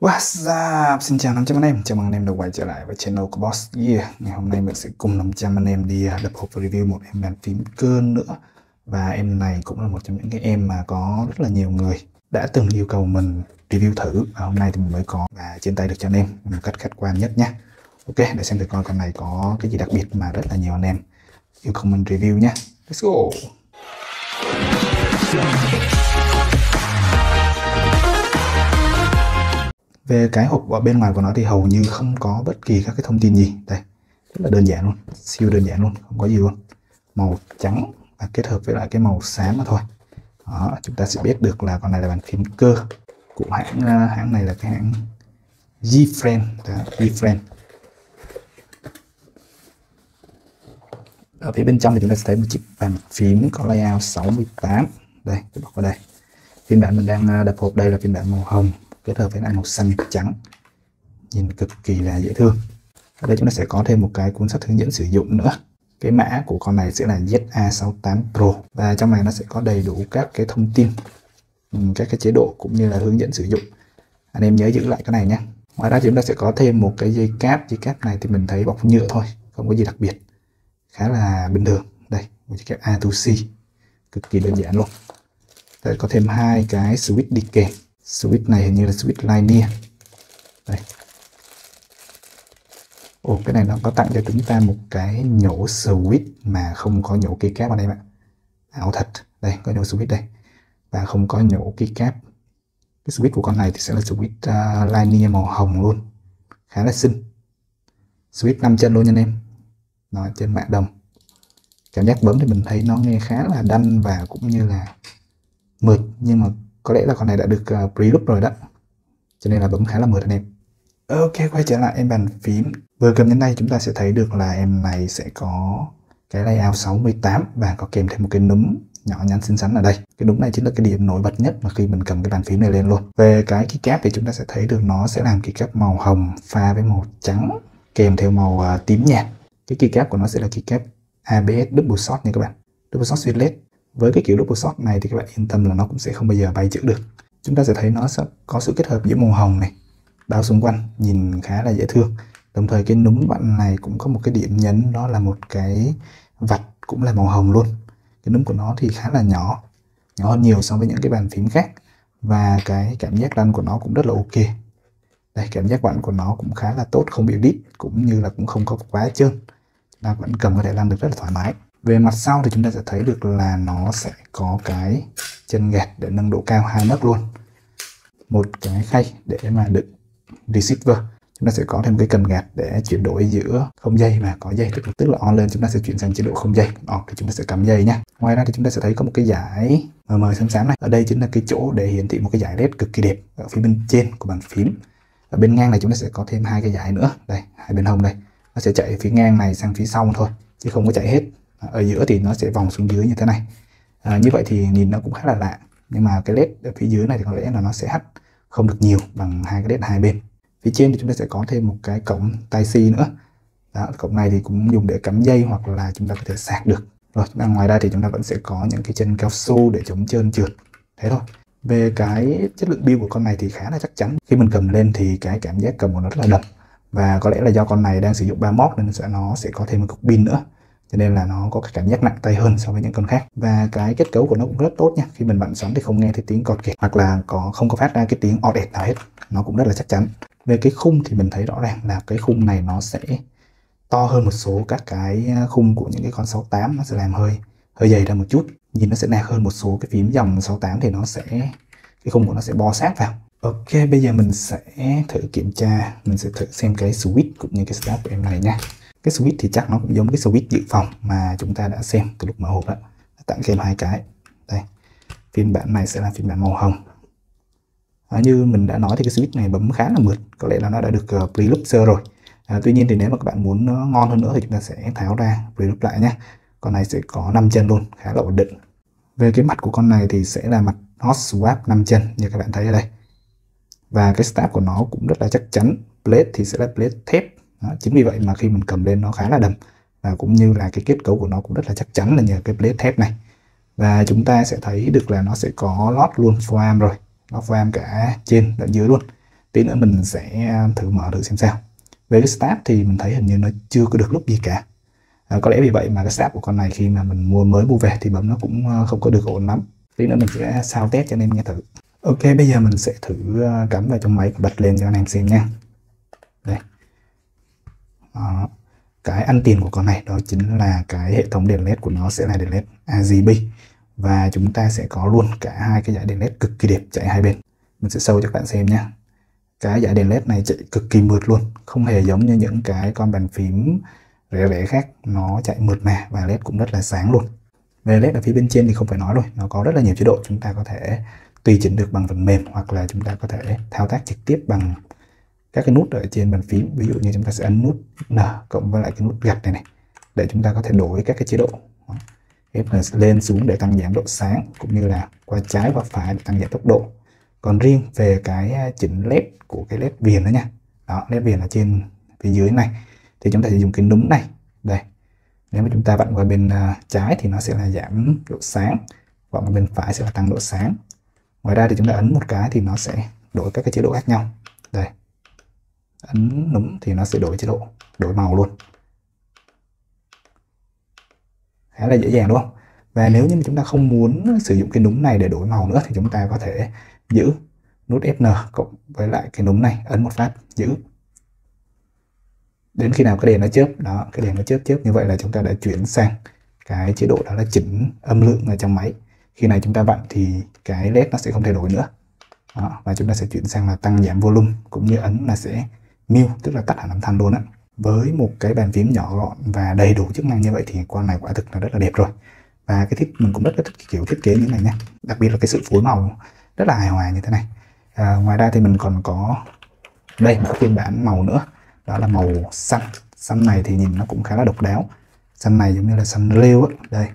What's up? Xin chào 500 anh em, chào mừng anh em đã quay trở lại với channel của Boss Gear. Ngày hôm nay mình sẽ cùng 500 anh em đi uh, lập đập hộp review một em bàn phím cơn nữa. Và em này cũng là một trong những cái em mà có rất là nhiều người đã từng yêu cầu mình review thử. Và hôm nay thì mình mới có và trên tay được cho anh em một cách khách quan nhất nhé Ok, để xem thử coi con này có cái gì đặc biệt mà rất là nhiều anh em yêu cầu mình review nhé Let's go! Về cái hộp ở bên ngoài của nó thì hầu như không có bất kỳ các cái thông tin gì. Đây rất là đơn giản luôn siêu đơn giản luôn không có gì luôn. Màu trắng và kết hợp với lại cái màu xám mà thôi. Đó, chúng ta sẽ biết được là con này là bàn phím cơ của hãng à, hãng này là cái hãng Gfriend. Gfriend. Ở phía bên trong thì chúng ta sẽ thấy một chiếc bàn phím có layout 68 đây tôi bọc vào đây. Phiên bản mình đang à, đập hộp đây là phiên bản màu hồng kết hợp với lại màu xanh trắng. Nhìn cực kỳ là dễ thương. Ở đây chúng ta sẽ có thêm một cái cuốn sách hướng dẫn sử dụng nữa. Cái mã của con này sẽ là ZA68 Pro. Và trong này nó sẽ có đầy đủ các cái thông tin ừ, các cái chế độ cũng như là hướng dẫn sử dụng. Anh em nhớ giữ lại cái này nhé. Ngoài ra chúng ta sẽ có thêm một cái dây cáp. Dây cáp này thì mình thấy bọc nhựa thôi, không có gì đặc biệt. Khá là bình thường. Đây, một chiếc cáp A2C cực kỳ đơn giản luôn. Đây, có thêm hai cái switch đi kèm switch này hình như là switch linear đây. Ồ cái này nó có tặng cho chúng ta một cái nhổ switch mà không có nhổ keycap ở đây bạn ảo thật. Đây có nhổ switch đây. Và không có nhổ keycap. Cái switch của con này thì sẽ là switch à, uh, linear màu hồng luôn. Khá là xinh. Switch 5 chân luôn nha anh em. Nó trên mạng đồng. Cảm giác bấm thì mình thấy nó nghe khá là đanh và cũng như là mượt nhưng mà có lẽ là con này đã được uh, pre-loop rồi đó. Cho nên là bấm khá là mượt anh em. Ok quay trở lại em bàn phím. Vừa cầm đến đây chúng ta sẽ thấy được là em này sẽ có cái layout 68 và có kèm thêm một cái núm nhỏ nhắn xinh xắn ở đây. Cái núm này chính là cái điểm nổi bật nhất mà khi mình cầm cái bàn phím này lên luôn. Về cái keycap thì chúng ta sẽ thấy được nó sẽ làm keycap màu hồng pha với màu trắng kèm theo màu uh, tím nhạt. Cái keycap của nó sẽ là keycap ABS double shot nha các bạn. Double shot switch led với cái kiểu double shot này thì các bạn yên tâm là nó cũng sẽ không bao giờ bay chữ được. Chúng ta sẽ thấy nó sẽ có sự kết hợp giữa màu hồng này, bao xung quanh, nhìn khá là dễ thương. Đồng thời cái núm bạn này cũng có một cái điểm nhấn, đó là một cái vạch cũng là màu hồng luôn. Cái núm của nó thì khá là nhỏ nhỏ hơn nhiều so với những cái bàn phím khác. Và cái cảm giác lăn của nó cũng rất là ok. Đây, cảm giác quặn của nó cũng khá là tốt, không bị đít, cũng như là cũng không có quá trơn. Ta vẫn cầm có thể lăn được rất là thoải mái về mặt sau thì chúng ta sẽ thấy được là nó sẽ có cái chân gạt để nâng độ cao hai nấc luôn. Một cái khay để mà đựng receiver. Chúng ta sẽ có thêm cái cần gạt để chuyển đổi giữa không dây và có dây. Tức, tức là on lên chúng ta sẽ chuyển sang chế độ không dây. Off thì chúng ta sẽ cắm dây nhé ngoài ra thì chúng ta sẽ thấy có một cái giải mờ mờ xám xám này. Ở đây chính là cái chỗ để hiển thị một cái giải led cực kỳ đẹp ở phía bên trên của bàn phím. Ở bên ngang này chúng ta sẽ có thêm hai cái giải nữa. Đây hai bên hông đây. Nó sẽ chạy phía ngang này sang phía sau thôi chứ không có chạy hết ở giữa thì nó sẽ vòng xuống dưới như thế này. À, như vậy thì nhìn nó cũng khá là lạ. Nhưng mà cái led ở phía dưới này thì có lẽ là nó sẽ hắt không được nhiều bằng hai cái led hai bên. Phía trên thì chúng ta sẽ có thêm một cái cổng tai C nữa. Đó, cổng này thì cũng dùng để cắm dây hoặc là chúng ta có thể sạc được. Rồi ngoài ra thì chúng ta vẫn sẽ có những cái chân cao su để chống trơn trượt. Thế thôi. Về cái chất lượng build của con này thì khá là chắc chắn. Khi mình cầm lên thì cái cảm giác cầm của nó rất là đậm. Và có lẽ là do con này đang sử dụng 3 móc nên sẽ nó sẽ có thêm một cục pin nữa cho nên là nó có cái cảm giác nặng tay hơn so với những con khác. Và cái kết cấu của nó cũng rất tốt nha. Khi mình bận sóng thì không nghe thấy tiếng cọt kẹt hoặc là có, không có phát ra cái tiếng ọt ẹt nào hết. Nó cũng rất là chắc chắn. Về cái khung thì mình thấy rõ ràng là cái khung này nó sẽ to hơn một số các cái à, khung của những cái con 68 nó sẽ làm hơi hơi dày ra một chút. Nhìn nó sẽ nạc hơn một số cái phím dòng 68 thì nó sẽ, cái khung của nó sẽ bo sát vào. Ok, bây giờ mình sẽ thử kiểm tra. Mình sẽ thử xem cái switch cũng như cái start của em này nha cái switch thì chắc nó cũng giống cái switch dự phòng mà chúng ta đã xem từ lúc mở hộp đó. Tặng kèm hai cái. Đây phiên bản này sẽ là phiên bản màu hồng. À, như mình đã nói thì cái switch này bấm khá là mượt có lẽ là nó đã được ờ, uh, preloop sơ rồi. À, tuy nhiên thì nếu mà các bạn muốn nó ngon hơn nữa thì chúng ta sẽ tháo ra pre-loop lại nhé con này sẽ có 5 chân luôn khá là ổn định. Về cái mặt của con này thì sẽ là mặt hot swap 5 chân như các bạn thấy ở đây. Và cái stab của nó cũng rất là chắc chắn. Plate thì sẽ là plate thép đó, chính vì vậy mà khi mình cầm lên nó khá là đầm và cũng như là cái kết cấu của nó cũng rất là chắc chắn là nhờ cái plate thép này. Và chúng ta sẽ thấy được là nó sẽ có lót luôn foam rồi. Lót foam cả trên lẫn dưới luôn. Tí nữa mình sẽ à, thử mở thử xem sao. Về cái start thì mình thấy hình như nó chưa có được lúc gì cả. À, có lẽ vì vậy mà cái start của con này khi mà mình mua mới mua về thì bấm nó cũng à, không có được ổn lắm. Tí nữa mình sẽ sao test cho anh em nghe thử. Ok bây giờ mình sẽ thử à, cắm vào trong máy và bật lên cho anh em xem nha đó. cái ăn tiền của con này, đó chính là cái hệ thống đèn led của nó sẽ là đèn led RGB và chúng ta sẽ có luôn cả hai cái dải đèn led cực kỳ đẹp chạy hai bên. Mình sẽ sâu cho các bạn xem nhé. Cái dải đèn led này chạy cực kỳ mượt luôn, không hề giống như những cái con bàn phím rẻ rẻ khác. Nó chạy mượt mà và led cũng rất là sáng luôn. Về led ở phía bên trên thì không phải nói rồi, nó có rất là nhiều chế độ. Chúng ta có thể tùy chỉnh được bằng phần mềm hoặc là chúng ta có thể thao tác trực tiếp bằng các cái nút ở trên bàn phím, ví dụ như chúng ta sẽ ấn nút N cộng với lại cái nút gạch này này, để chúng ta có thể đổi các cái chế độ. F lên xuống để tăng giảm độ sáng cũng như là qua trái và phải để tăng giảm tốc độ. Còn riêng về cái à, chỉnh led của cái led viền đó nha. Đó, led viền ở trên phía dưới này, thì chúng ta sẽ dùng cái núm này. Đây, nếu mà chúng ta vặn qua bên à, trái thì nó sẽ là giảm độ sáng, vặn qua bên phải sẽ là tăng độ sáng. Ngoài ra thì chúng ta ấn một cái thì nó sẽ đổi các cái chế độ khác nhau. Đây ấn núm thì nó sẽ đổi chế độ đổi màu luôn. Khá là dễ dàng đúng không? Và nếu như chúng ta không muốn sử dụng cái núm này để đổi màu nữa thì chúng ta có thể giữ nút Fn cộng với lại cái núm này ấn một phát giữ. Đến khi nào cái đèn nó chớp đó cái đèn nó chớp chớp như vậy là chúng ta đã chuyển sang cái chế độ đó là chỉnh âm lượng ở trong máy. Khi này chúng ta vặn thì cái led nó sẽ không thay đổi nữa. Đó, và chúng ta sẽ chuyển sang là tăng giảm volume cũng như ấn là sẽ mute tức là tắt hẳn âm thanh luôn á. Với một cái bàn phím nhỏ gọn và đầy đủ chức năng như vậy thì con này quả thực là rất là đẹp rồi. Và cái thiết mình cũng rất là thích kiểu thiết kế như này nhé. Đặc biệt là cái sự phối màu rất là hài hòa như thế này. À, ngoài ra thì mình còn có đây một phiên bản màu nữa. Đó là màu xanh. Xanh này thì nhìn nó cũng khá là độc đáo. Xanh này giống như là xanh rêu á. Đây.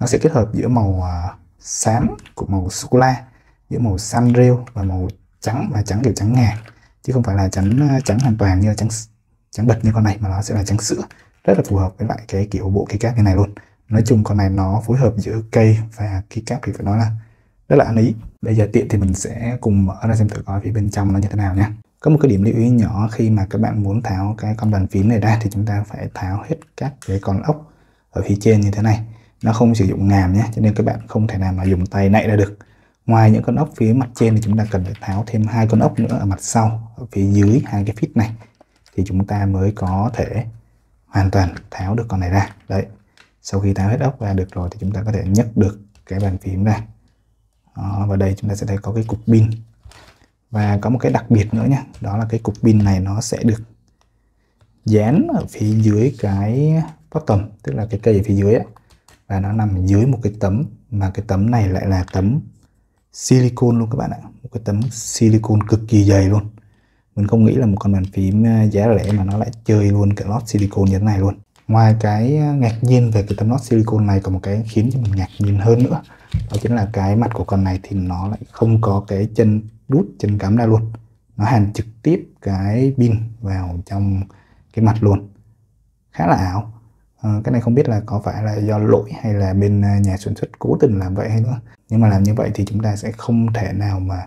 Nó sẽ kết hợp giữa màu à, uh, xám của màu sô cô la giữa màu xanh rêu và màu trắng và trắng kiểu trắng ngà chứ không phải là trắng ờ, trắng hoàn toàn như là trắng trắng bật như con này, mà nó sẽ là trắng sữa. Rất là phù hợp với lại cái kiểu bộ cây cáp như này luôn. Nói chung con này nó phối hợp giữa cây và cây cáp thì phải nói là rất là ăn ý. Bây giờ tiện thì mình sẽ cùng mở ra xem thử coi phía bên trong nó như thế nào nhé có một cái điểm lưu ý nhỏ khi mà các bạn muốn tháo cái con bàn phím này ra thì chúng ta phải tháo hết các cái con ốc ở phía trên như thế này. Nó không sử dụng ngàm nhé, cho nên các bạn không thể nào mà dùng tay nạy ra được ngoài những con ốc phía mặt trên thì chúng ta cần phải tháo thêm hai con ốc nữa ở mặt sau ở phía dưới hai cái fit này. Thì chúng ta mới có thể hoàn toàn tháo được con này ra. Đấy sau khi tháo hết ốc ra được rồi thì chúng ta có thể nhấc được cái bàn phím ra. Đó, và đây chúng ta sẽ thấy có cái cục pin. Và có một cái đặc biệt nữa nhé đó là cái cục pin này nó sẽ được dán ở phía dưới cái bottom tức là cái cây ở phía dưới ấy. và nó nằm dưới một cái tấm mà cái tấm này lại là tấm silicon luôn các bạn ạ. Một cái tấm silicon cực kỳ dày luôn. Mình không nghĩ là một con bàn phím à, giá rẻ mà nó lại chơi luôn cái lót silicon như thế này luôn. Ngoài cái à, ngạc nhiên về cái tấm lót silicon này còn một cái khiến cho mình ngạc nhiên hơn nữa. Đó chính là cái mặt của con này thì nó lại không có cái chân đút, chân cắm ra luôn. Nó hàn trực tiếp cái pin vào trong cái mặt luôn. Khá là ảo à, cái này không biết là có phải là do lỗi hay là bên à, nhà sản xuất cố tình làm vậy hay nữa. Nhưng mà làm như vậy thì chúng ta sẽ không thể nào mà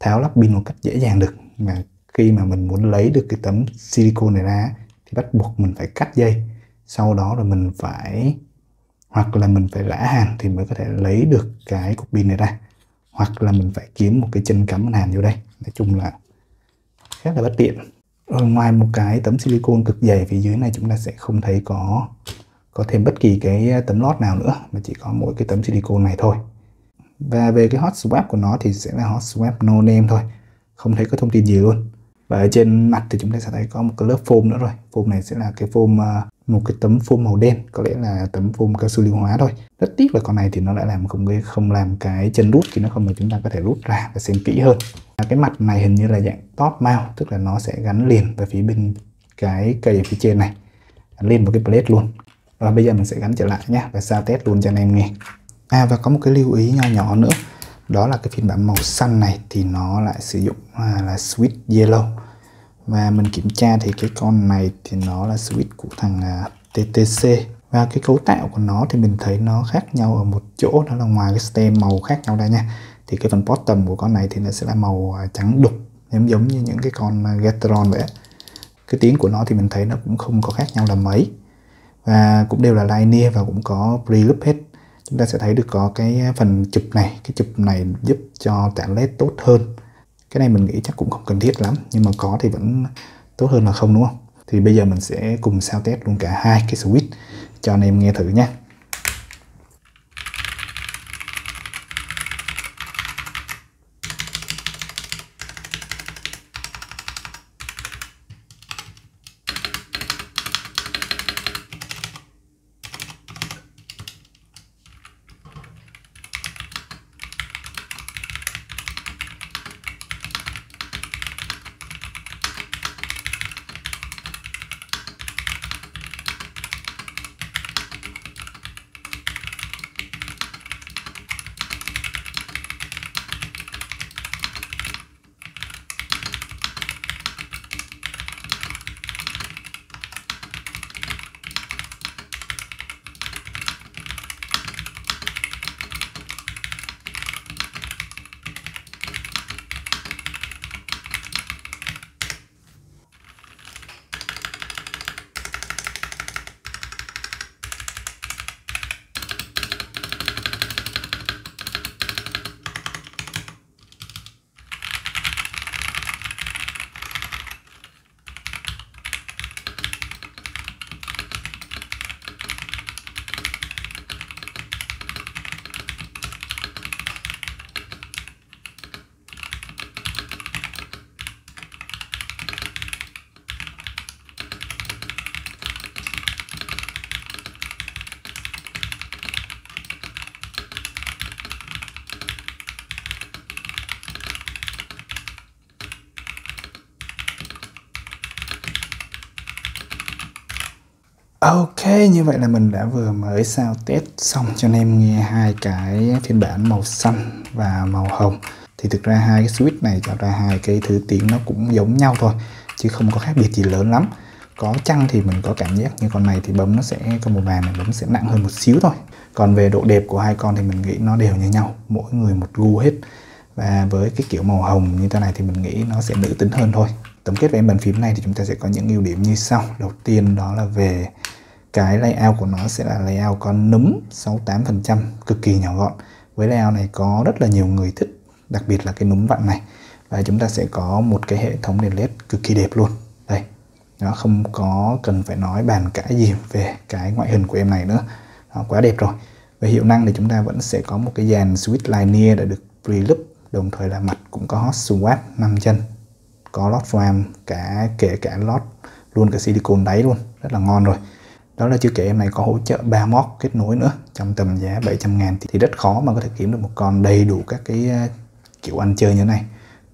tháo lắp pin một cách dễ dàng được. Mà khi mà mình muốn lấy được cái tấm silicon này ra thì bắt buộc mình phải cắt dây. Sau đó rồi mình phải hoặc là mình phải lã hàn thì mới có thể lấy được cái cục pin này ra. Hoặc là mình phải kiếm một cái chân cắm hàn vô đây. Nói chung là khá là bất tiện rồi ngoài một cái tấm silicon cực dày, phía dưới này chúng ta sẽ không thấy có có thêm bất kỳ cái ờ, tấm lót nào nữa, mà chỉ có mỗi cái tấm silicon này thôi. Và về cái hot swap của nó thì sẽ là hot swap no name thôi, không thấy có thông tin gì luôn. Và ở trên mặt thì chúng ta sẽ thấy có một cái lớp foam nữa rồi. Foam này sẽ là cái foam ờ, một cái tấm foam màu đen có lẽ là tấm foam cao su lưu hóa thôi. Rất tiếc là con này thì nó lại làm không không làm cái chân rút thì nó không mà chúng ta có thể rút ra và xem kỹ hơn. À, cái mặt này hình như là dạng top mount tức là nó sẽ gắn liền vào phía bên cái cây ở phía trên này. Gắn liền vào cái plate luôn. Và bây giờ mình sẽ gắn trở lại nhé và sao test luôn cho anh em nghe. À và có một cái lưu ý nhỏ nhỏ nữa đó là cái phiên bản màu xanh này thì nó lại sử dụng à, là switch yellow và mình kiểm tra thì cái con này thì nó là switch của thằng à, TTC và cái cấu tạo của nó thì mình thấy nó khác nhau ở một chỗ, đó là ngoài cái stem màu khác nhau ra nha. Thì cái phần bottom của con này thì nó sẽ là màu à, trắng đục giống giống như những cái con à, Gateron vậy cái tiếng của nó thì mình thấy nó cũng không có khác nhau là mấy. Và cũng đều là linear và cũng có pre-loop hết. Chúng ta sẽ thấy được có cái phần chụp này. Cái chụp này giúp cho tản led tốt hơn cái này mình nghĩ chắc cũng không cần thiết lắm, nhưng mà có thì vẫn tốt hơn là không, đúng không? Thì bây giờ mình sẽ cùng sao test luôn cả hai cái switch. Cho anh em nghe thử nhé Ok, như vậy là mình đã vừa mới sao test xong cho anh em nghe hai cái phiên bản màu xanh và màu hồng. Thì thực ra hai cái switch này cho ra hai cái thứ tiếng nó cũng giống nhau thôi, chứ không có khác biệt gì lớn lắm. Có chăng thì mình có cảm giác như con này thì bấm nó sẽ có màu vàng này bấm sẽ nặng hơn một xíu thôi. Còn về độ đẹp của hai con thì mình nghĩ nó đều như nhau, mỗi người một gu hết. Và với cái kiểu màu hồng như thế này thì mình nghĩ nó sẽ nữ tính hơn thôi. Tổng kết về bàn phím này thì chúng ta sẽ có những ưu điểm như sau. Đầu tiên đó là về cái layout của nó sẽ là layout có núm 68% cực kỳ nhỏ gọn. Với layout này có rất là nhiều người thích đặc biệt là cái núm vặn này. Và chúng ta sẽ có một cái hệ thống đèn led cực kỳ đẹp luôn. Đây nó không có cần phải nói bàn cãi gì về cái ngoại hình của em này nữa. Đó, quá đẹp rồi. Về hiệu năng thì chúng ta vẫn sẽ có một cái dàn switch linear đã được pre-loop đồng thời là mặt cũng có hot swap 5 chân có lót foam, cả kể cả lót luôn, cả silicon đáy luôn, rất là ngon rồi. Đó là chưa kể em này có hỗ trợ 3 mod kết nối nữa, trong tầm giá 700 ngàn thì rất khó mà có thể kiếm được một con đầy đủ các cái ờ, kiểu ăn chơi như thế này.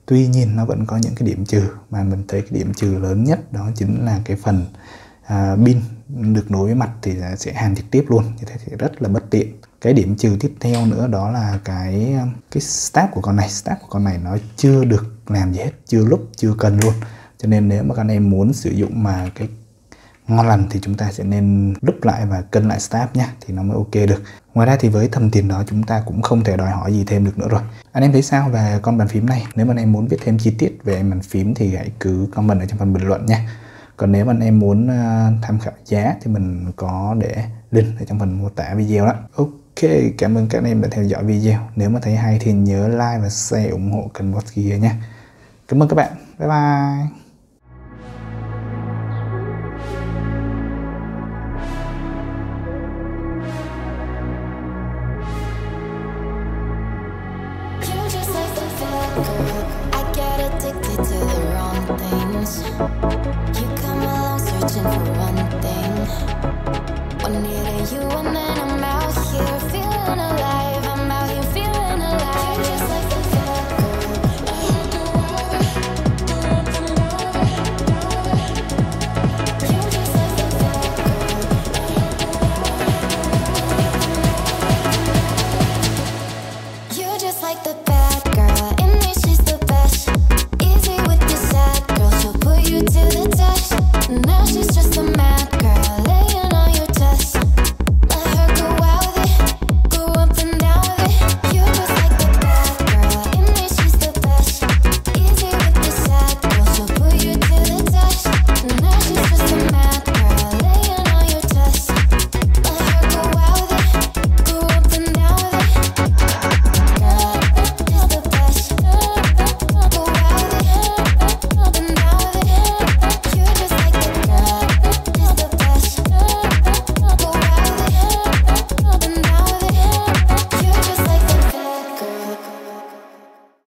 Tuy nhiên nó vẫn có những cái điểm trừ, mà mình thấy cái điểm trừ lớn nhất đó chính là cái phần pin pin được nối với mặt thì sẽ hàn trực tiếp luôn, như thế thì rất là bất tiện. Cái điểm trừ tiếp theo nữa đó là cái ờ, cái start của con này. Start của con này nó chưa được làm gì hết, chưa lúc, chưa cần luôn. Cho nên nếu mà các anh em muốn sử dụng mà cái ngon lành thì chúng ta sẽ nên đúc lại và cân lại staff nhé thì nó mới ok được. Ngoài ra thì với thầm tiền đó chúng ta cũng không thể đòi hỏi gì thêm được nữa rồi. Anh em thấy sao về con bàn phím này? Nếu mà anh em muốn biết thêm chi tiết về bàn phím thì hãy cứ comment ở trong phần bình luận nhé còn nếu mà anh em muốn ờ, tham khảo giá thì mình có để link ở trong phần mô tả video đó. Ok, cảm ơn các anh em đã theo dõi video. Nếu mà thấy hay thì nhớ like và share ủng hộ kênh Boss Gear nhé cảm ơn các bạn. Bye bye.